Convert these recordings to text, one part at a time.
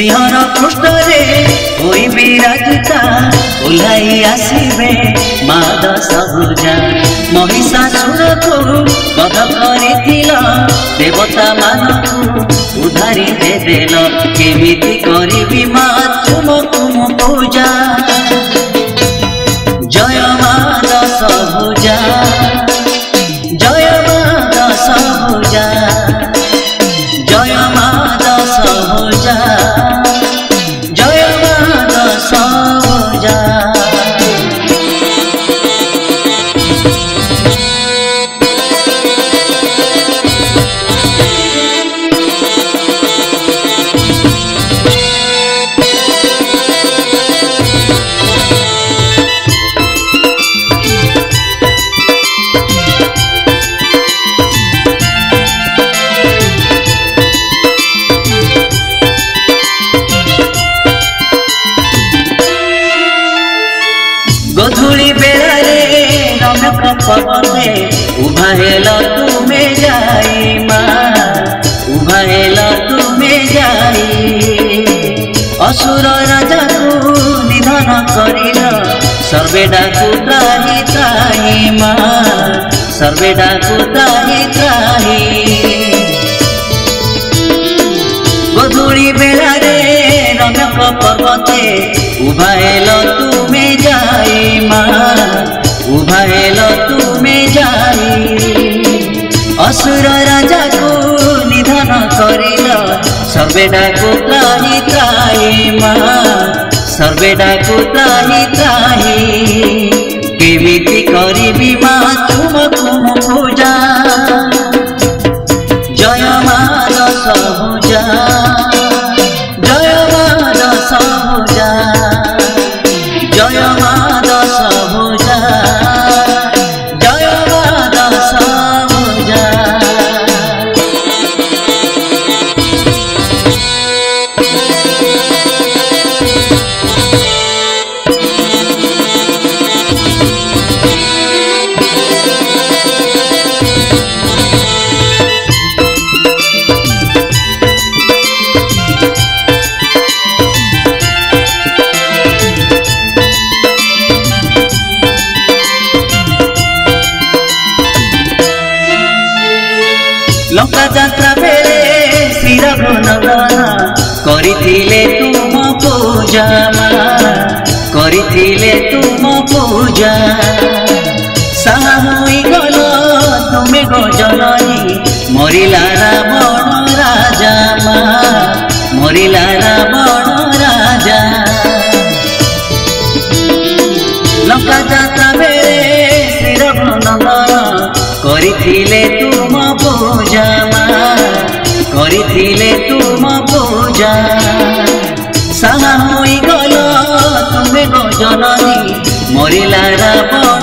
সিংহর পৃষ্ঠরে ওই বিরাজতা ওলাই আসিবে মাদ সবুজা। মহিষাসুরকু বধ করিছিল দেবতা মানুষ উদ্ধারি দেবেল কেমিতি করিবি মা? पवते उभायेल तुमे जाई मा तुमे जाई। असुर राजाको निधन करिल सर्वेडाको त्राही त्राही सर्वेडा सर्वेडाको त्राही त्राही উভা এল তুমি যাই। অসুর রাজাকু নিধন করিল। সর্বে ডাকু ত্রাহি ত্রাহি মা যাত্রা বেলে শ্রীরাম নন্দনা করিলে তুম পূজা করিলে তুম পূজা সাহা হয়ে গল তুমি গজনী মরিলা জননী মরিলা রাবণ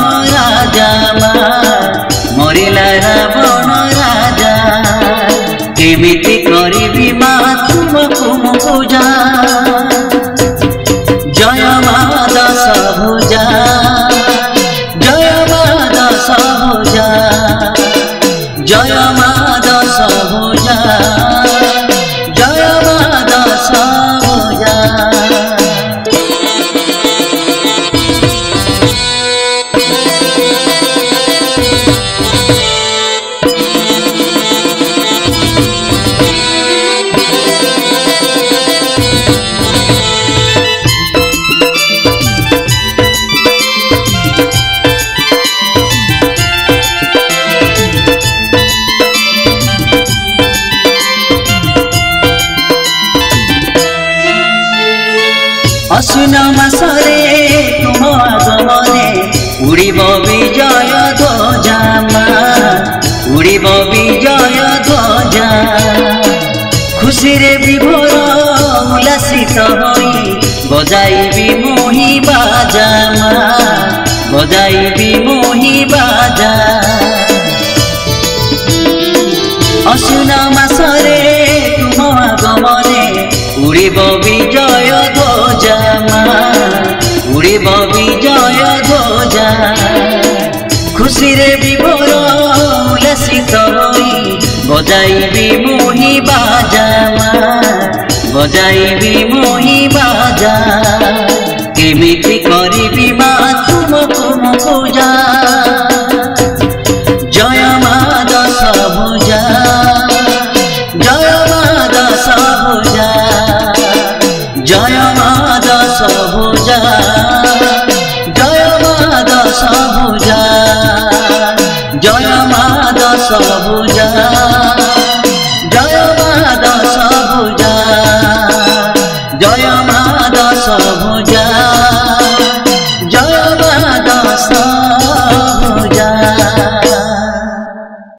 অশ্বিন মাসরে তুম আগমনে উড়িব বিজয় ধ্বজা মা উড়িব বিজয় ধ্বজা খুশিরে বিভোর উল্লাসিত হই, বজাইবি মোহি বাজা মা বজাইবি মোহি বাজা অশ্বিন মাসরে ରେ ବି ମୋର ଲସିତ ବଜାଇବି ମୋହି ବାଜା ବଜାଇବି ମୋହି ବାଜା କେମିତି